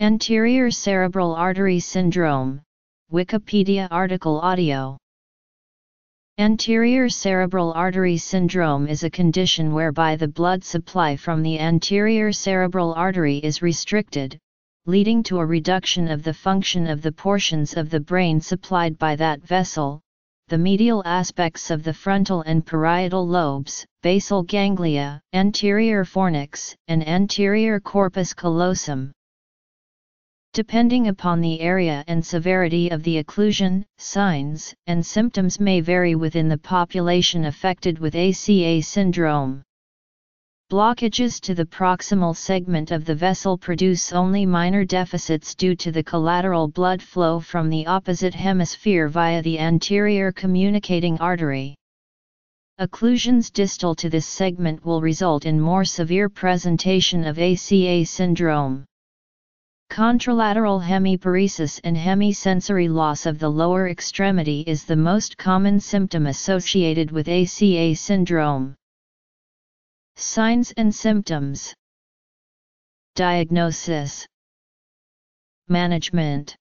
Anterior cerebral artery syndrome, Wikipedia article audio. Anterior cerebral artery syndrome is a condition whereby the blood supply from the anterior cerebral artery is restricted, leading to a reduction of the function of the portions of the brain supplied by that vessel, the medial aspects of the frontal and parietal lobes, basal ganglia, anterior fornix, and anterior corpus callosum. Depending upon the area and severity of the occlusion, signs and symptoms may vary within the population affected with ACA syndrome. Blockages to the proximal segment of the vessel produce only minor deficits due to the collateral blood flow from the opposite hemisphere via the anterior communicating artery. Occlusions distal to this segment will result in more severe presentation of ACA syndrome. Contralateral hemiparesis and hemisensory loss of the lower extremity is the most common symptom associated with ACA syndrome. Signs and symptoms. Diagnosis. Management